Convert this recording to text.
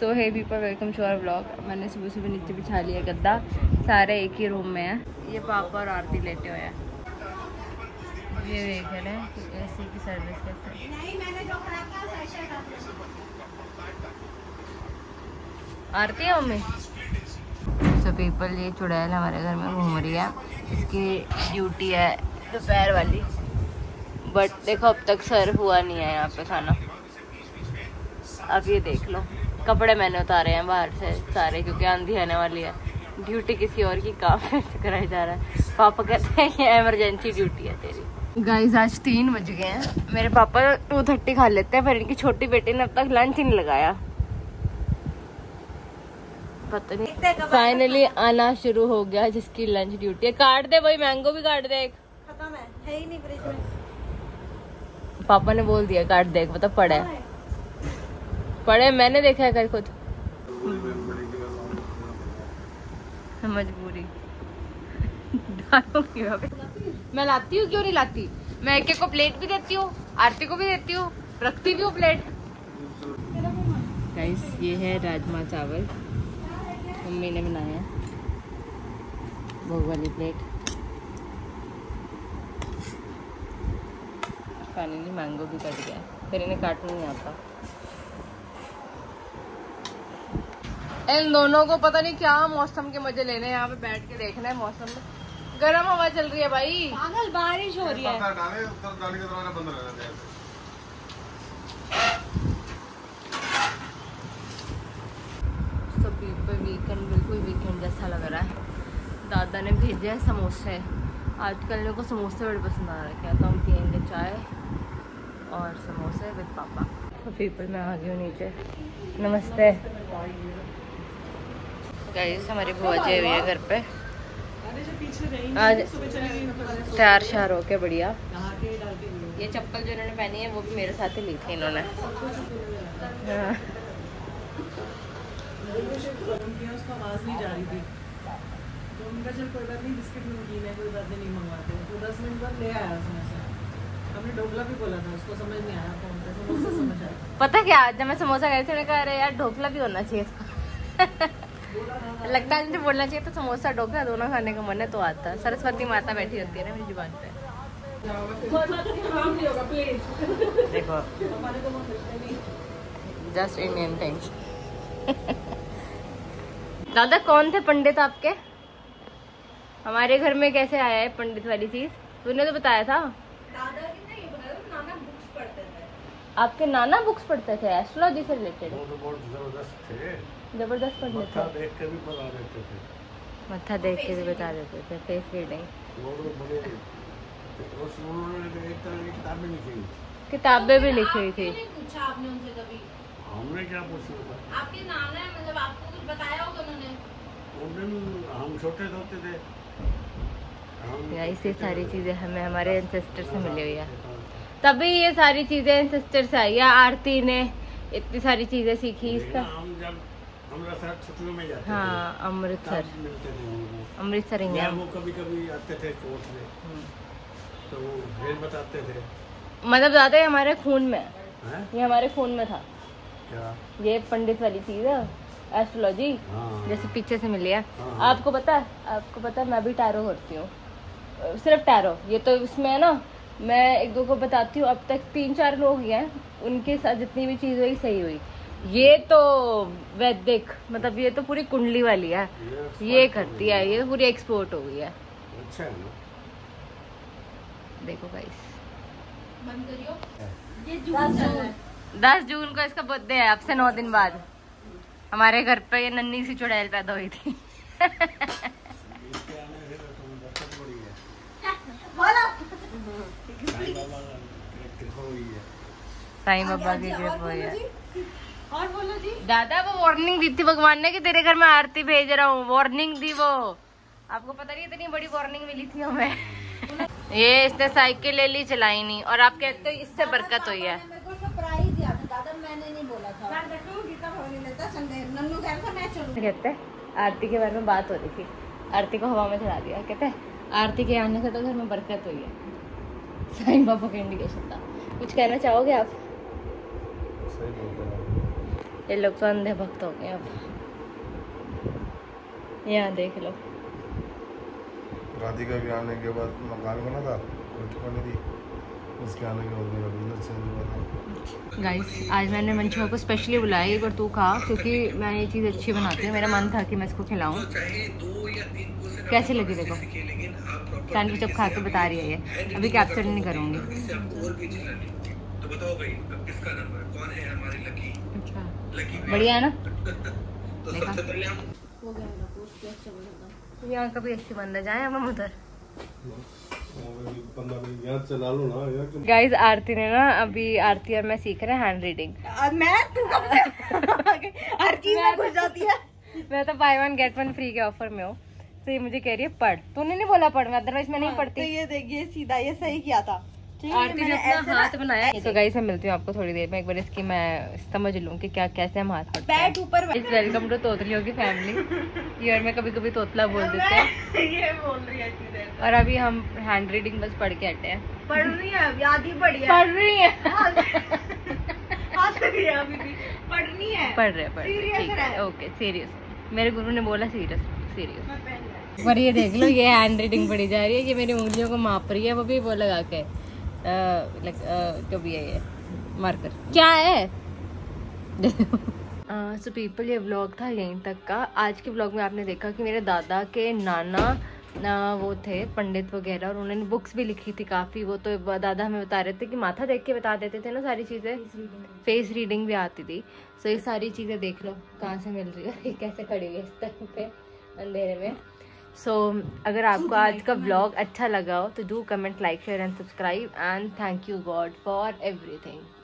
So hey people welcome to our blog मैंने सुबह सुबह नीचे बिछा लिया गद्दा। सारे एक ही रूम में है। ये पापा और आरती लेटे हुए हैं। ये देख रहे हैं कि एसी की सर्विस कैसे। आरती है मम्मी? सो पीपल ये चुड़ैल हमारे घर में घूम रही है। इसकी ड्यूटी है दोपहर वाली। बट देखो, अब तक सर्व हुआ नहीं है यहाँ पे खाना। अब ये देख लो। कपड़े मैंने उतारे हैं बाहर से सारे क्योंकि आंधी आने वाली है। ड्यूटी किसी और की काम से कराया जा रहा है। पापा कहते हैं ये इमरजेंसी ड्यूटी है तेरी। गाइस आज तीन बज गए हैं। मेरे पापा टू थर्टी खा लेते हैं पर इनकी छोटी बेटी ने अब तक लंच ही नहीं लगाया। पता नहीं। फाइनली आना शुरू हो गया जिसकी लंच ड्यूटी है। काट दे वही मैंगो भी काट दे एक। खत्म है है ही नहीं फ्रिज में। पापा ने बोल दिया काट देख मतलब पड़ा है? पढ़े मैंने देखा है कल खुद। मजबूरी। मैं लाती हूँ क्यों नहीं लाती? मैं एक को प्लेट भी देती हूँ आरती को भी देती हूँ रखती भी हूँ प्लेट गाइस ये है राजमा चावल। मम्मी ने बनाया भोग वाली प्लेट फाइनली मैंगो भी कट गया। फिर इन्हें काटना नहीं आता इन दोनों को पता नहीं क्या मौसम के मज़े लेने यहाँ पे बैठ के देखना है मौसम। में गर्म हवा चल रही है भाई। पागल बारिश हो रही है। डाले उत्तर गाड़ी का दरवाज़ा बंद रहना चाहिए सभी पे वीकेंड बिल्कुल वीकेंड जैसा लग रहा है। दादा ने भेजे हैं समोसे। आजकल मेरे को समोसे बड़े पसंद आ रहे हैं। तो हम पियेंगे चाय और समोसे विद पापा। तो पीपल में आ गई हूँ नीचे। नमस्ते। गाइस हमारी बुआ जी हुई है घर पे। आज तैयार श्यार होके बढ़िया। ये चप्पल जो इन्होंने पहनी है, वो भी मेरे साथ ही ली थी इन्होंने। हाँ। रही है पता क्या, जब मैं समोसा खाई थी मैंने कहा, अरे यार, ढोकला भी होना चाहिए। लगता है मुझे बोलना चाहिए तो समोसा ढोकला दोनों खाने का मन है तो आता सरस्वती माता बैठी होती है ना मेरी ज़ुबान पे। देखो। जस्ट इंडियन थिंग्स दादा कौन थे पंडित आपके? हमारे घर में कैसे आया है पंडित वाली चीज़? तूने तो बताया था। दादा की नहीं बताया नाना बुक्स पढ़ते थे। आपके नाना बुक्स पढ़ते थे एस्ट्रोलॉजी से रिलेटेड वो तो बहुत ज़बरदस्त थे। ज़बरदस्त पढ़ मत्था लेते देख के भी बता देते थे। मत्था देख के भी बता देते थे फेस रीडिंग वो तो बड़े उस उन्होंने एक तरह की किताबें लिखी किताबें भी लिखी हुई थी। पूछा आपने उनसे कभी? हमने क्या पूछा था? आपके नाना है मतलब आपको कुछ बताया होगा उन्होंने? हम छोटे होते थे। हम गाइस सारी चीज़ें हमें हमारे एंसेस्टर से मिली हुई है। तभी ये सारी चीज़ें एंसेस्टर से आई है आरती ने इतनी सारी चीज़ें सीखी इसका। हम जब रसायन छुट्टियों में जाते हाँ अमृतसर। अमृतसर ही वो कभी कभी आते थे कोर्ट में। तो वो बताते थे। मतलब ज़्यादा हमारे खून में। है। ये हमारे खून में था। क्या? ये पंडित वाली चीज़ है एस्ट्रोलॉजी हाँ। जैसे पीछे से मिली है। हाँ। आपको पता है? आपको पता है मैं भी टैरो करती हूँ। सिर्फ़ टैरो ये तो इसमें है ना मैं एक दो को बताती हूँ। अब तक तीन चार लोग हैं। उनके साथ जितनी भी चीज़ हुई सही हुई। ये तो वैदिक मतलब ये तो पूरी कुंडली वाली है ये करती है ये पूरी एक्सपोर्ट हो गई है अच्छा है ना देखो गाइस बंद करियो ये है दस जून को इसका बर्थडे है अब से नौ दिन बाद हमारे घर पे ये नन्ही सी चुड़ैल पैदा हुई थी तो है साईं बाबा की कृपा हुई है और बोलो जी। दादा वो वार्निंग दी थी भगवान ने कि तेरे घर में आरती भेज रहा हूँ। वार्निंग दी वो। आपको पता नहीं इतनी बड़ी वार्निंग मिली थी हमें। ये इसने साइकिल ले ली चलाई नहीं। और आप कहते हो इससे बरकत हुई है। सरप्राइज़ दिया था। दादा मैंने नहीं बोला था। देखो गीता भवन लेता संडे नन्नू कह रहा था मैं चलूँ। कहते आरती के बारे में बात हो रही थी। आरती को हवा में चढ़ा दिया। कहते आरती के आने से तो घर में बरकत हुई है। साईं बाबा का इंडिकेशन था। कुछ कहना चाहोगे आप? सही बोल रहे हो। ये लोग तो अंधे भक्त हो गए अब। यहाँ देख लो। राधिका के आने के बाद मकान बना था थी उसके आने के बाद मेरा बिज़नेस चेंज हुआ था। गाइस आज मैंने मंचुआ को स्पेशली बुलाया एक बार तू खा क्योंकि मैं ये चीज़ अच्छी बनाती हूँ। मेरा मन था कि मैं इसको खिलाऊं। कैसे लगी देखो? सैंडविच अब खा के बता रही है ये। अभी कैप्चर नहीं करूँगी। तो बताओ भाई अब किसका नंबर कौन है हमारी लकी अच्छा। लकी बढ़िया है ना? तो सबसे पहले हम हो गया मेरा पोस्ट अच्छा बना यहाँ कभी अच्छी बंदा जाए हम उधर। यहाँ ना गाइस आरती ने ना अभी आरती और मैं सीख रहे हैं हैंड रीडिंग मैं तू कब से में घुस जाती है। मैं तो buy one get one free के ऑफ़र में हूँ। तो ये मुझे कह रही है पढ़। तूने नहीं बोला पढ़? मैं अदरवाइज़ मैं नहीं तो पढ़ती। ये देखिए सीधा ये सही किया था। है, आरती ने अपना हाथ बनाया तो गाइस मैं मिलती हूँ आपको थोड़ी देर में। एक बार इसकी मैं समझ लूँ कि क्या कैसे हम हाथ बैठ। ऊपर वेलकम टू तोतलियों की फैमिली यार मैं कभी कभी तोतला बोल देते हैं। ये बोल रही है और अभी हम हैंड रीडिंग बस पढ़ के हटे हैं। पढ़ रही है आधी पढ़ी है पढ़ रही है। है पढ़नी है। पढ़ रहे पढ़ रहे है। ओके सीरियस मेरे गुरु ने बोला सीरियस सीरियस पर ये देख लो ये हैंड रीडिंग पढ़ी जा रही है ये मेरी उंगलियों को माप रही है वो भी वो लगा के। अ, अ, जो भी है ये? मार्कर क्या है? सो पीपल ये व्लॉग था यहीं तक का। आज के व्लॉग में आपने देखा कि मेरे दादा के नाना अ, वो थे पंडित वगैरह और उन्होंने बुक्स भी लिखी थी काफ़ी। वो तो दादा हमें बता रहे थे कि माथा देख के बता देते थे ना सारी चीज़ें। फेस रीडिंग भी आती थी। सो so, ये सारी चीज़ें देख लो कहाँ से मिल रही है? कैसे खड़ी हुई है इस टाइम पे अंधेरे में? सो अगर आपको आज का ब्लॉग अच्छा लगा हो तो do comment like share and subscribe and thank you God for everything